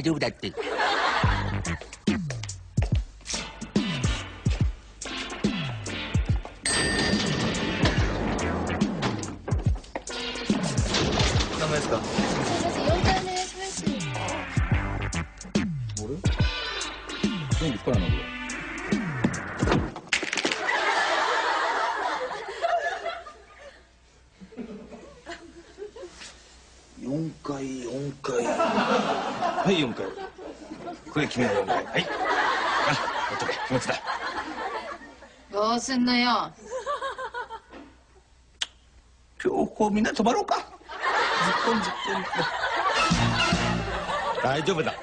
大丈夫だって。ですか4回お願いします。俺全部からなこれ4回。4回はい4回。これ君の4回はい。あやっとけ。気持ちだどうすんのよ。今日こうみんな泊まろうか。ずっこんずっこん大丈夫だ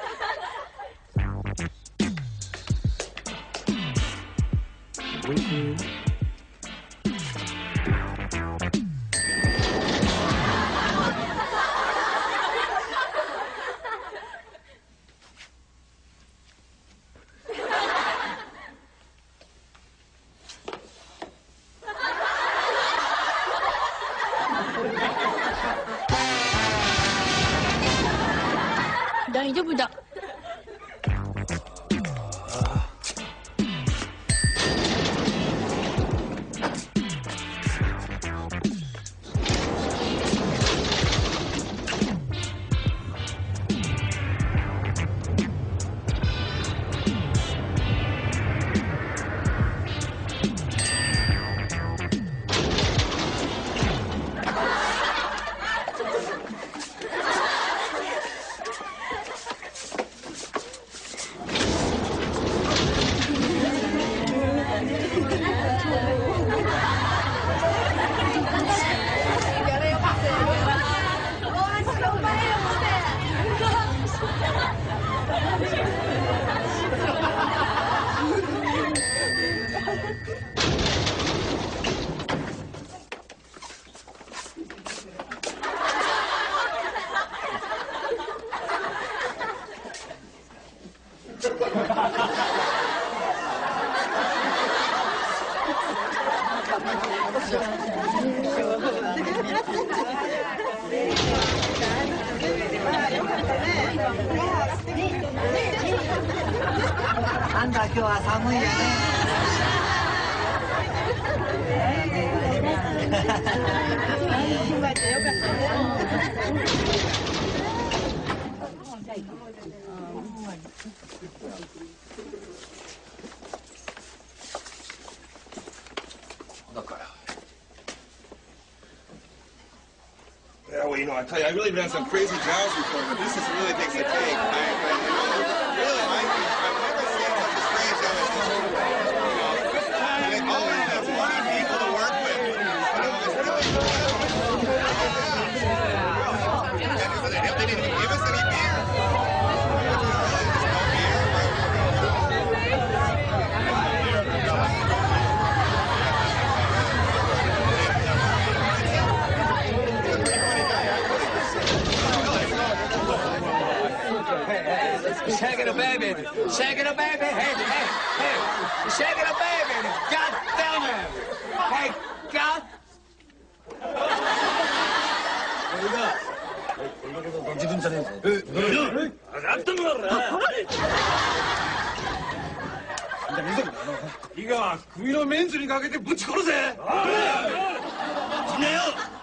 大丈夫だ。なんだ今日は寒いよね。Yeah, well, you know, I tell you, I really been on some crazy jobs before, but this is really takes a cake. I, I, you know, really, I, I've never seen such a strange job this. You know, they always have funny people to work with. You know, it's really And they didn't even give us any shaking a baby. Shaking a baby. Hey, hey, hey. Shaking a baby. God damn it. Hey, God. 지금 전에 납득 먹어라. 이거 구미로 맨수리 가게 돼 무치 걸으세. 진짜요?